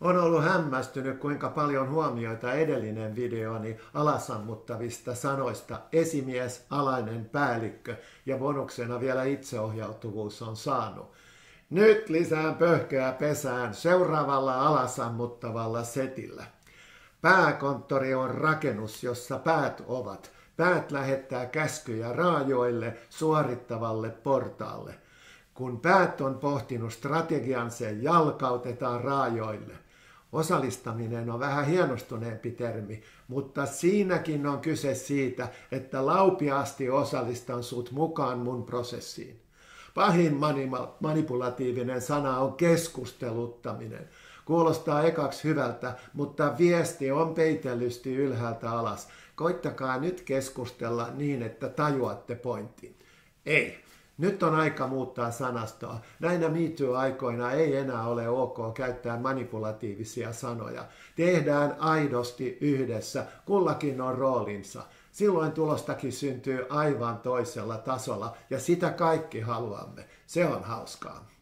On ollut hämmästynyt, kuinka paljon huomioita edellinen videoni alasammuttavista sanoista esimies, alainen päällikkö ja bonuksena vielä itseohjautuvuus on saanut. Nyt lisään pöhköä pesään seuraavalla alasammuttavalla setillä. Pääkonttori on rakennus, jossa päät ovat. Päät lähettää käskyjä raajoille suorittavalle portaalle. Kun päät on pohtinut strategian, se jalkautetaan raajoille. Osallistaminen on vähän hienostuneempi termi, mutta siinäkin on kyse siitä, että laupiaasti osallistan sut mukaan mun prosessiin. Pahin manipulatiivinen sana on keskusteluttaminen. Kuulostaa ekaksi hyvältä, mutta viesti on peitellysti ylhäältä alas. Koittakaa nyt keskustella niin, että tajuatte pointin. Ei, nyt on aika muuttaa sanastoa. Näinä MeToo-aikoina ei enää ole ok käyttää manipulatiivisia sanoja. Tehdään aidosti yhdessä, kullakin on roolinsa. Silloin tulostakin syntyy aivan toisella tasolla ja sitä kaikki haluamme. Se on hauskaa.